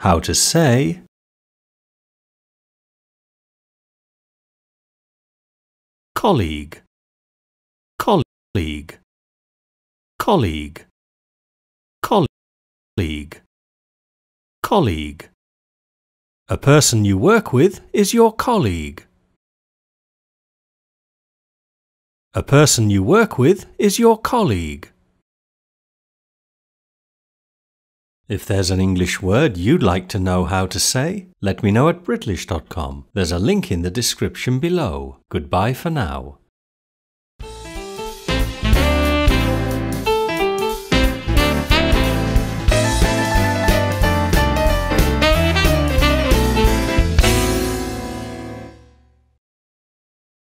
How to say colleague, colleague, colleague, colleague, colleague. A person you work with is your colleague. A person you work with is your colleague. If there's an English word you'd like to know how to say, let me know at Britlish.com. There's a link in the description below. Goodbye for now.